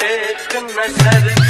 पे एक नजर